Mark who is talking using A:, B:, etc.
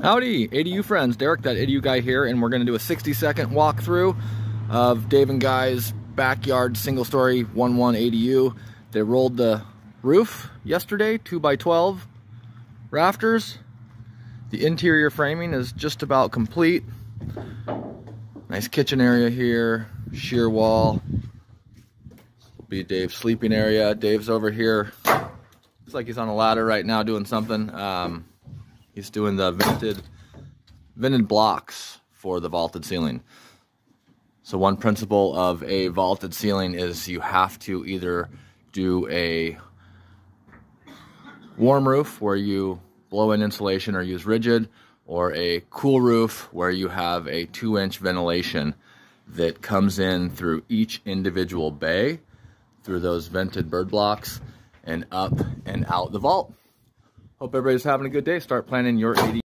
A: Howdy, ADU friends. Derek, that ADU guy here, and we're going to do a 60 second walkthrough of Dave and Guy's backyard single story 1-1 ADU. They rolled the roof yesterday, 2x12 rafters. The interior framing is just about complete. Nice kitchen area here, shear wall. This will be Dave's sleeping area. Dave's over here. Looks like he's on a ladder right now doing something. Um, He's doing the vented, vented blocks for the vaulted ceiling. So one principle of a vaulted ceiling is you have to either do a warm roof where you blow in insulation or use rigid, or a cool roof where you have a two inch ventilation that comes in through each individual bay, through those vented bird blocks, and up and out the vault. Hope everybody's having a good day. Start planning your AD.